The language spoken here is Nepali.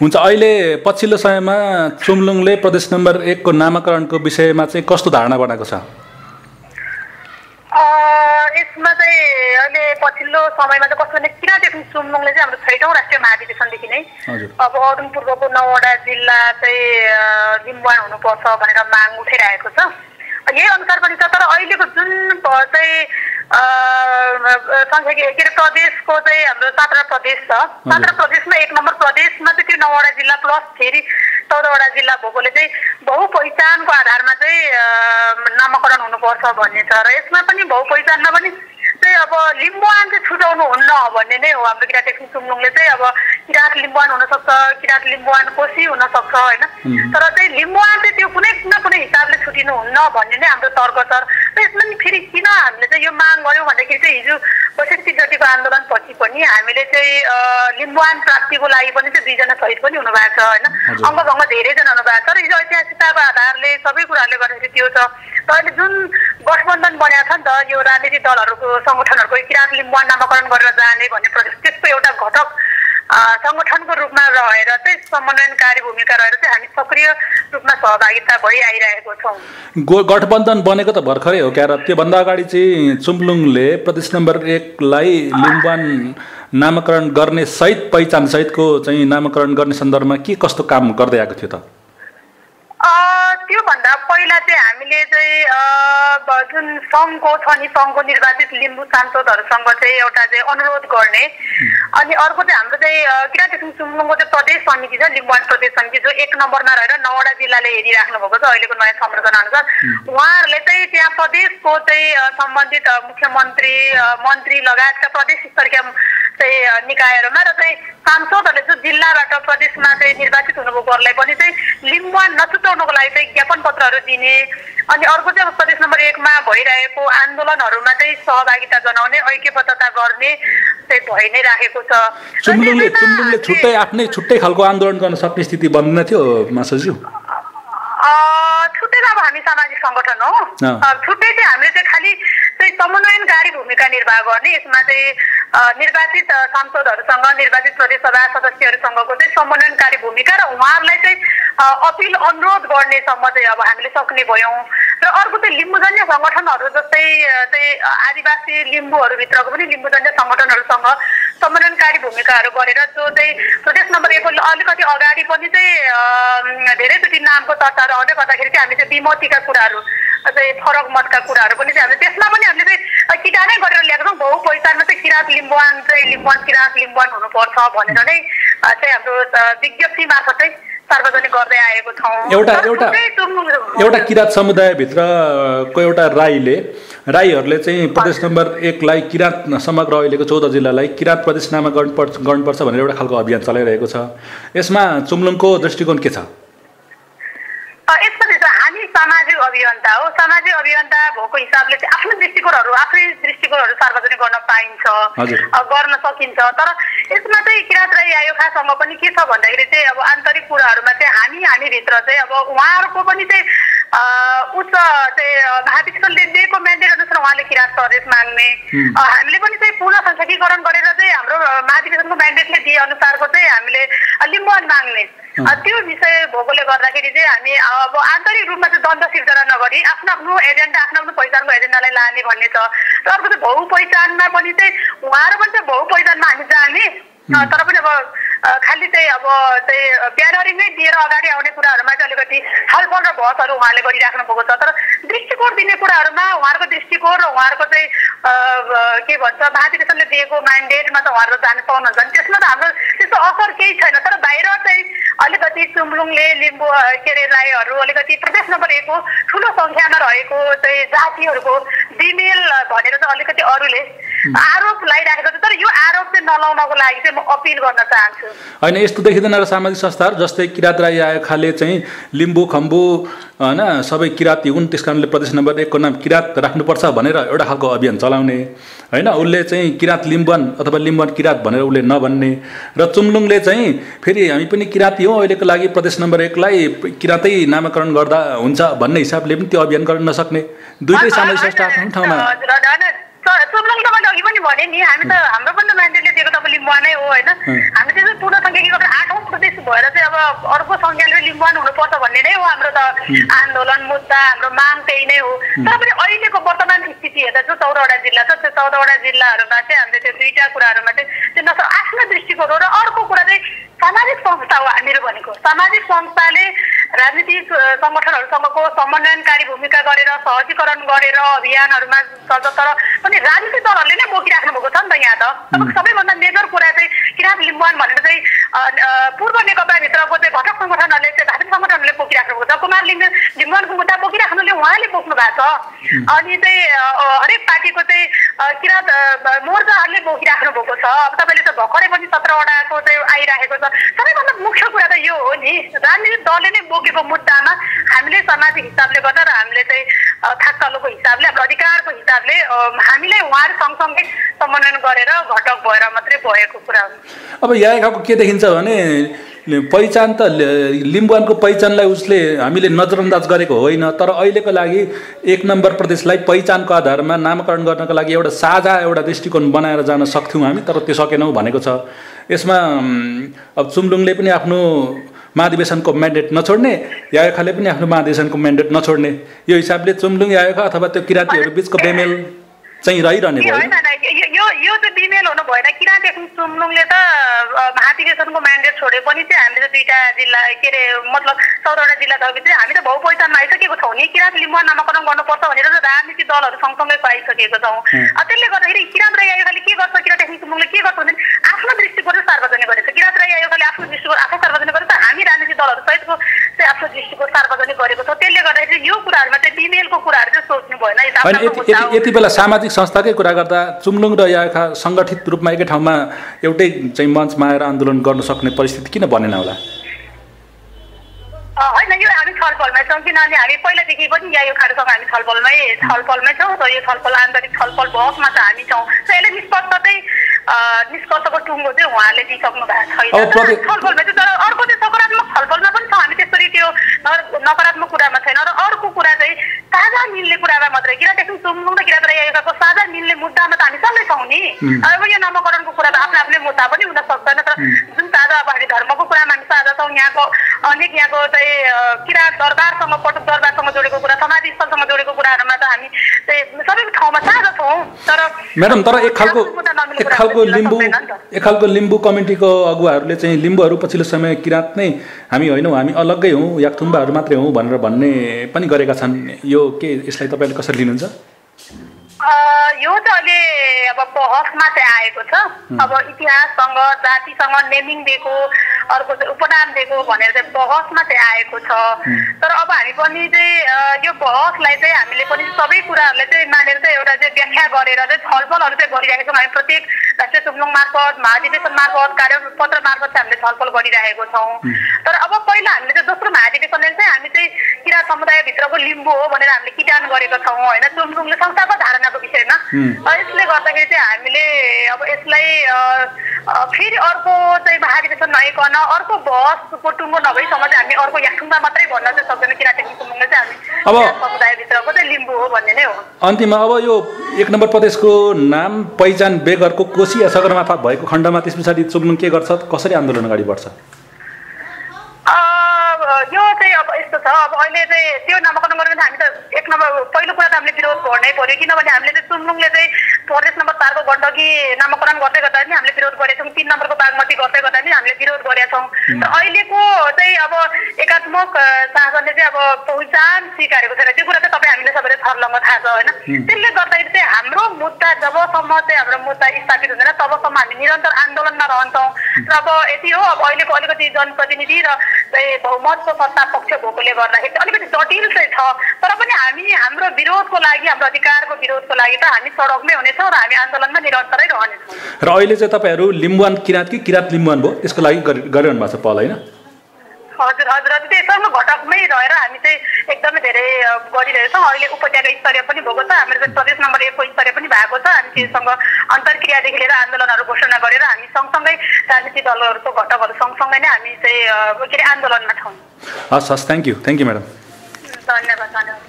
हुन्छ अहिले पछिल्लो समयमा चुम्लुङले प्रदेश नम्बर एकको नामाकरणको विषयमा चाहिँ कस्तो धारणा बनाएको छ? यसमा चाहिँ अहिले पछिल्लो समयमा चाहिँ कस्तो भने किरादेखि सुम्लुङले चाहिँ हाम्रो छैटौँ राष्ट्रिय महाधिवेशनदेखि नै अब अरुण पूर्वको नौवटा जिल्ला चाहिँ लिम्बुवान हुनुपर्छ भनेर माग उठाइरहेको छ। यही अनुसार पनि छ तर अहिलेको जुन चाहिँ के अरे प्रदेशको चाहिँ हाम्रो सत्र प्रदेश छ। सत्र प्रदेशमा एक नम्बर प्रदेशमा चाहिँ त्यो नौवटा जिल्ला प्लस फेरि चौधवटा जिल्ला भएकोले चाहिँ बहु पहिचानको आधारमा चाहिँ नामाकरण हुनुपर्छ भन्ने छ। र यसमा पनि बहु पहिचानमा पनि चाहिँ अब लिम्बुवान चाहिँ छुटाउनु हुन्न भन्ने नै हो हाम्रो किराँत सुम्लुङले चाहिँ। अब किराँत लिम्बुवान हुनसक्छ किराँत लिम्बुवान कोसी हुनसक्छ होइन। तर चाहिँ लिम्बुवान चाहिँ त्यो कुनै न कुनै हिसाबले छुटिनु हुन्न भन्ने नै हाम्रो तर्क छ। र यसमा नि फेरि किन हामीले चाहिँ यो माग गऱ्यौँ भन्दाखेरि चाहिँ हिजो पैँसठी जतिको आन्दोलन पछि पनि हामीले चाहिँ लिम्बुवान प्राप्तिको लागि पनि चाहिँ दुईजना शहीद पनि हुनुभएको छ होइन। अङ्गभङ्ग धेरैजना हुनुभएको छ र हिजो ऐतिहासिकताको आधारले सबै कुराहरूले गर्दाखेरि त्यो छ। र अहिले जुन गठबन्धन बनेको छ नि त यो राजनीतिक दलहरूको सङ्गठनहरूको किराँत लिम्बुवान नामाकरण गरेर जाने भन्ने प्रदेश त्यसको एउटा घटक सङ्गठनको रूपमा रहेर चाहिँ समन्वयनकारी भूमिका रहेर चाहिँ हामी सक्रिय रूपमा सहभागिता भइ आइरहेको छौँ गठबन्धन बनेको त भर्खरै हो क्या र त्योभन्दा अगाडि चाहिँ चुम्लुङले प्रदेश नम्बर एकलाई लिम्बुवान नामाकरण गर्ने सहित पहिचान सहितको चाहिँ नामाकरण गर्ने सन्दर्भमा के कस्तो काम गर्दै आएको थियो त? त्योभन्दा पहिला चाहिँ हामीले चाहिँ जुन सङ्घको छ नि सङ्घको निर्वाचित लिम्बू सांसदहरूसँग चाहिँ एउटा चाहिँ अनुरोध गर्ने। अनि अर्को चाहिँ हाम्रो चाहिँ किराँती सुम्लुङको चाहिँ प्रदेश समिति छ लिम्बुवान प्रदेश समिति जो एक नम्बरमा रहेर नौवटा जिल्लाले हेरिराख्नु भएको छ अहिलेको नयाँ संरचना अनुसार उहाँहरूले चाहिँ त्यहाँ प्रदेशको चाहिँ सम्बन्धित मुख्यमन्त्री मन्त्री लगायतका प्रदेश स्तरका चाहिँ निकायहरूमा र चाहिँ सांसदहरूले जो जिल्लाबाट प्रदेशमा चाहिँ निर्वाचित हुनुभएकोहरूलाई पनि चाहिँ लिम्बुवान नछुटाउनको लागि चाहिँ ज्ञापन पत्रहरू दिने अनि अर्को चाहिँ प्रदेश नम्बर एकमा भइरहेको आन्दोलनहरूमा चाहिँ सहभागिता जनाउने ऐक्यबद्धता गर्ने चाहिँ भइ नै राखेको छ। चुम्लुङले चुम्लुङले छुट्टै आफ्नै छुट्टै खालको आन्दोलन गर्न सक्ने स्थिति बन्दैन थियो मासुज्यू अँ, छुट्टै त अब हामी सामाजिक सङ्गठन हो। छुट्टै चाहिँ हामीले चाहिँ खालि चाहिँ समन्वयनकारी भूमिका निर्वाह गर्ने। यसमा चाहिँ निर्वाचित सांसदहरूसँग निर्वाचित प्रदेश सभा सदस्यहरूसँगको चाहिँ समन्वयनकारी भूमिका र उहाँहरूलाई चाहिँ अपिल अनुरोध गर्नेसम्म चाहिँ अब हामीले सक्ने भयौँ। र अर्को चाहिँ लिम्बुजन्य सङ्गठनहरू जस्तै चाहिँ आदिवासी लिम्बूहरूभित्रको पनि लिम्बुजन्य सङ्गठनहरूसँग समन्वयनकारी भूमिकाहरू गरेर जो चाहिँ प्रदेश नम्बर एकको अलिकति अगाडि पनि चाहिँ धेरैचोटि नामको चर्चाहरू आउँदै गर्दाखेरि चाहिँ हामी चाहिँ विमतिका कुराहरू चाहिँ फरक मतका कुराहरू पनि चाहिँ हामीले त्यसमा पनि हामीले चाहिँ किटानै गरेर ल्याएको छौँ। बहु पहिचानमा चाहिँ किराँत लिम्बुवान चाहिँ लिम्बुवान किराँत लिम्बुवान हुनुपर्छ भनेर नै चाहिँ हाम्रो विज्ञप्ति मार्फत चाहिँ सार्वजनिक गर्दै आएको छौँ। एउटा एउटा एउटा किराँत समुदायभित्रको एउटा राईले राईहरूले चाहिँ प्रदेश नम्बर एकलाई किराँत समग्र अहिलेको चौध जिल्लालाई किराँत प्रदेश नामाकरण पर्छ गर्नुपर्छ भनेर एउटा खालको अभियान चलाइरहेको छ। यसमा चुम्लुङको दृष्टिकोण के छ? यसमा चाहिँ छ, हामी सामाजिक अभियन्ता हो सामाजिक अभियन्ता भएको हिसाबले चाहिँ आफ्नो दृष्टिकोणहरू आफ्नै दृष्टिकोणहरू सार्वजनिक गर्न पाइन्छ गर्न सकिन्छ। तर यसमा चाहिँ किराँत राई आयोखासँग पनि के छ भन्दाखेरि चाहिँ अब आन्तरिक कुराहरूमा चाहिँ हामी हामीभित्र चाहिँ अब उहाँहरूको पनि चाहिँ उच्च चाहिँ महाधिवेशनले दिएको म्यान्डेट अनुसार उहाँले किराँत प्रदेश माग्ने हामीले पनि चाहिँ पुनः संख्याकीकरण गरेर चाहिँ हाम्रो महाधिवेशनको म्यान्डेटले दिए अनुसारको चाहिँ हामीले लिम्बुवान माग्ने त्यो विषय भएकोले गर्दाखेरि चाहिँ हामी अब आन्तरिक रूपमा चाहिँ द्वन्द सिर्जना नगरी आफ्नो आफ्नो एजेन्डा आफ्नो आफ्नो पहिचानको एजेन्डालाई लाने भन्ने छ र अर्को चाहिँ बहु पहिचानमा पनि चाहिँ उहाँहरू पनि चाहिँ बहु पहिचानमा हामी जाने तर पनि अब खालि चाहिँ अब चाहिँ ब्यानरिङै दिएर अगाडि आउने कुराहरूमा चाहिँ अलिकति छलफल र बहसहरू उहाँले गरिराख्नु भएको छ। तर दृष्टिकोण दिने कुराहरूमा उहाँहरूको दृष्टिकोण र उहाँहरूको चाहिँ के भन्छ महाधिवेशनले दिएको म्यान्डेटमा त उहाँहरू जान पाउनुहुन्छ। नि त्यसमा त हाम्रो त्यस्तो असर केही छैन। तर बाहिर चाहिँ अलिकति चुम्लुङले लिम्बू के अरे राईहरू अलिकति प्रदेश नम्बर एकको ठुलो सङ्ख्यामा रहेको चाहिँ जातिहरूको बिमेल भनेर चाहिँ अलिकति अरूले आरोप लगाइराखेको छ तर यो आरोप चाहिँ नलाउनको लागि चाहिँ म अपिल गर्न चाहन्छु। होइन यस्तो देखिँदैन र सामाजिक संस्थाहरू जस्तै किराँत राई आयोखाले चाहिँ लिम्बू खम्बू होइन सबै किराँती हुन् त्यस कारणले प्रदेश नम्बर एकको नाम किराँत राख्नुपर्छ भनेर एउटा खालको अभियान चलाउने। होइन उसले चाहिँ किराँत लिम्बुवान अथवा लिम्बुवान किराँत भनेर उसले नभन्ने। र चुम्लुङले चाहिँ फेरि हामी पनि किराँती हौँ अहिलेको लागि प्रदेश नम्बर एकलाई किराँतै नामाकरण गर्दा हुन्छ भन्ने हिसाबले पनि त्यो अभियान गर्न नसक्ने। दुइटै सामाजिक संस्था आफ्नो ठाउँमा हजुर, होइन, होइन। च- चुम्लुङ त मैले पनि भने नि हामी त हाम्रो पनि त मान्छेले दिएको त अब लिम्बुवानै हो होइन? हामी त्यसो पूर्ण सङ्ख्या के गर्दा आठौँ प्रदेश भएर चाहिँ अब अर्को सङ्ख्याले लिम्बुवान हुनुपर्छ भन्ने नै हो हाम्रो त आन्दोलन मुद्दा हाम्रो माग त्यही नै हो। तर पनि अहिलेको वर्तमान स्थिति हेर्दा चाहिँ चौधवटा जिल्ला छ त्यो चौधवटा जिल्लाहरूमा चाहिँ हामीले त्यो दुईवटा कुराहरूमा चाहिँ त्यो नस आफ्नो दृष्टिकोण हो र अर्को कुरा चाहिँ सामाजिक संस्था हो हामीहरू भनेको। सामाजिक संस्थाले राजनीतिक सङ्गठनहरूसँगको समन्वयनकारी भूमिका गरेर सहजीकरण गरेर अभियानहरूमा तर पनि राजनीतिक दलहरूले नै बोकिराख्नु भएको छ नि त यहाँ त। सबैभन्दा मेजर कुरा चाहिँ किराँत लिम्बुवान भनेर चाहिँ पूर्व नेकपाभित्रको चाहिँ घटक सङ्गठनहरूले चाहिँ धार्मिक सङ्गठनहरूले बोकिराख्नु भएको छ। कुमार लिम्बु लिम्बुवानको मुद्दा उहाँले बोक्नु भएको छ। अनि चाहिँ हरेक पार्टीको चाहिँ किराँत मोर्चाहरूले बोकिराख्नु भएको छ। अब तपाईँले त भर्खरै पनि सत्रवटाको चाहिँ आइराखेको छ। सबैभन्दा मुख्य कुरा त यो हो नि राजनीतिक दलले नै बोकेको मुद्दामा हामीले सामाजिक हिसाबले गर्दा र हामीले चाहिँ थाकतलोको हिसाबले हाम्रो अधिकारको हिसाबले हामीलाई उहाँहरू सँगसँगै समन्वयन गरेर घटक भएर मात्रै भएको कुरा हो। अब यहाँ खालको के देखिन्छ भने पहिचान त लिम्बुवानको पहिचानलाई उसले हामीले नजरअन्दाज गरेको होइन तर अहिलेको लागि एक नम्बर प्रदेशलाई पहिचानको आधारमा नामाकरण गर्नको लागि एउटा साझा एउटा दृष्टिकोण बनाएर जान सक्थ्यौँ हामी तर त्यो सकेनौँ भनेको छ। यसमा अब चुम्लुङले पनि आफ्नो महाधिवेशनको म्यान्डेट नछोड्ने यायोखाले पनि आफ्नो महाधिवेशनको म्यान्डेट नछोड्ने। यो हिसाबले चुम्लुङ यायोखा अथवा त्यो किराँतीहरू बिचको बेमेल चाहिँ रहिरहने भयो। यो यो चाहिँ बिमेल हुनु भएन किराँती चुम्लुङले त महाधिवेशनको म्यान्डेट छोडे पनि चाहिँ हामीले चाहिँ दुईवटा जिल्ला के अरे मतलब चौधवटा जिल्ला थपे चाहिँ हामी त बहु पहिचानमा आइसकेको छौँ नि। किराँत लिम्बुवा नामाकरण गर्नुपर्छ भनेर चाहिँ राजनीतिक दलहरू सँगसँगै पाइसकेको छौँ। त्यसले गर्दाखेरि किराँत राई आयोगले के गर्छ? किराँत टेक्निक चुम्लुङले के गर्छ भने आफ्नो दृष्टिकोण चाहिँ सार्वजनिक गरेको छ किराँत राई आयोगले आफ्नो दृष्टिकोण आफै सार्वजनिक गरेको छ हामी राजनीतिक दलहरू सहितको चाहिँ आफ्नो दृष्टिकोण सार्वजनिक गरेको छ। त्यसले गर्दाखेरि यो कुराहरूमा चाहिँ बिमेलको कुराहरू भएन यति बेला सामाजिक संस्थाकै कुरा गर्दा चुम्लुङ र याखा सङ्गठित रूपमा एकै ठाउँमा एउटै चाहिँ मञ्चमा आएर आन्दोलन गर्न सक्ने परिस्थिति किन बनेन होला? होइन यो हामी छलफलमै छौँ किनभने हामी पहिलादेखि पनि या यो खाडोसँग हामी छलफलमै छलफलमै छौँ र यो छलफल आन्तरिक छलफल बहसमा चाहिँ हामी छौँ। र यसले निष्पक्ष चाहिँ निष्कर्षको टुङ्गो चाहिँ उहाँले दिइसक्नु भएको छैन। छलफलमा चाहिँ तर अर्को चाहिँ सकारात्मक छलफलमा त्यो नकारात्मक कुरामा छैन र अर्को कुरा चाहिँ साझा मिल्ने कुरामा मात्रै एकछिन चुम्लुङ र किराँत रहेको साझा मिल्ने मुद्दामा त हामी सँगै छौँ नि अब यो नामाकरणको कुरा त आफ्नो आफ्नै मुद्दा पनि हुन सक्दैन तर जुन साझा अब हामी धर्मको कुरामा हामी साझा छौँ यहाँको अनेक यहाँको चाहिँ किराँत दरबारसँग पटक दरबारसँग जोडेको कुरा समाज स्थलसँग जोडेको कुराहरूमा त हामी चाहिँ सबै ठाउँमा साझा छौँ। तर म्याडम तर एक खालको एक खालको लिम्बू एक खालको लिम्बू कमिटीको अगुवाहरूले चाहिँ लिम्बूहरू पछिल्लो समय किराँत नै हामी होइनौँ हामी अलग्गै हौँ याकथुम्बाहरू मात्रै हौँ भनेर भन्ने पनि गरेका छन्। यो के यसलाई तपाईँले कसरी लिनुहुन्छ? यो चाहिँ अहिले अब बहसमा चाहिँ आएको छ। अब इतिहाससँग जातिसँग नेमिङ दिएको अर्को चाहिँ उपनाम दिएको भनेर चाहिँ बहसमा चाहिँ आएको छ। तर अब हामी पनि चाहिँ यो बहसलाई चाहिँ हामीले पनि सबै कुराहरूलाई चाहिँ मानेर चाहिँ एउटा चाहिँ व्याख्या गरेर चाहिँ छलफलहरू चाहिँ गरिरहेका छौँ। हामी प्रत्येक राष्ट्रिय चुम्लुङ मार्फत महाधिवेशन मार्फत कार्य पत्र मार्फत चाहिँ हामीले छलफल गरिरहेको छौँ तर अब पहिला हामीले चाहिँ दोस्रो महाधिवेशनले चाहिँ हामी चाहिँ किरा समुदायभित्रको लिम्बू हो भनेर हामीले किटान गरेका छौँ होइन चुम्लुङले संस्थागत धारणाको विषयमा यसले गर्दाखेरि चाहिँ हामीले अब यसलाई फेरि अर्को चाहिँ महाधिवेशन नआइकन अर्को बसको टुङ्गो नभएसम्म चाहिँ हामी अर्को याखुङमा मात्रै भन्न चाहिँ सक्दैन हामी समुदायभित्रको चाहिँ लिम्बू हो भन्ने नै हो अन्तिममा अब यो एक नम्बर प्रदेशको नाम पहिचान बेगरको कोशी या सगरमाथा भएको खण्डमा त्यस पछाडि चुम्लुङ के गर्छ कसरी आन्दोलन अगाडि बढ्छ? यो चाहिँ अब यस्तो छ अब अहिले चाहिँ त्यो नामाकरण गर्नु हामी त एक नम्बर पहिलो कुरा त हामीले विरोध गर्नै पर्यो किनभने हामीले चाहिँ चुम्लुङले चाहिँ प्रदेश नम्बर चारको गण्डकी नामाकरण गर्दै गर्दा पनि हामीले विरोध गरेका छौँ तिन नम्बरको बागमती गर्दै गर्दा पनि हामीले विरोध गरेका छौँ। र अहिलेको चाहिँ अब एकात्मक शासनले चाहिँ अब पहिचान स्वीकारेको छैन त्यो कुरा चाहिँ तपाईँ हामीले सबैले थर्लङ्ग थाहा छ होइन? त्यसले गर्दाखेरि चाहिँ हाम्रो मुद्दा जबसम्म चाहिँ हाम्रो मुद्दा स्थापित हुँदैन तबसम्म हामी निरन्तर आन्दोलनमा रहन्छौँ। र अब यति हो अब अहिलेको अलिकति जनप्रतिनिधि र बहुमतको सत्ता पक्ष भएकोले गर्दाखेरि अलिकति जटिल चाहिँ छ। तर पनि हामी हाम्रो विरोधको लागि हाम्रो अधिकारको विरोधको लागि त हामी सडकमै हुनेछौँ र हामी आन्दोलनमा निरन्तरै रहनेछौँ। र अहिले चाहिँ तपाईँहरू लिम्बुवान किराँत कि किराँत लिम्बुवान भयो? त्यसको लागि गरिरहनु भएको छ पहल होइन? हजुर हजुर हजुर। त्यसमा घटकमै रहेर हामी चाहिँ एकदमै धेरै गरिरहेछौँ। अहिले उपत्यका स्तरीय पनि भएको छ। हाम्रो चाहिँ प्रदेश नम्बर एकको स्तरीय पनि भएको छ। हामी त्योसँग अन्तर्क्रियादेखि लिएर आन्दोलनहरू घोषणा गरेर हामी सँगसँगै राजनीतिक दलहरूको घटकहरू सँगसँगै नै हामी चाहिँ के अरे आन्दोलनमा छौँ। हाँ sauce thank you thank you madam धन्यवाद धन्यवाद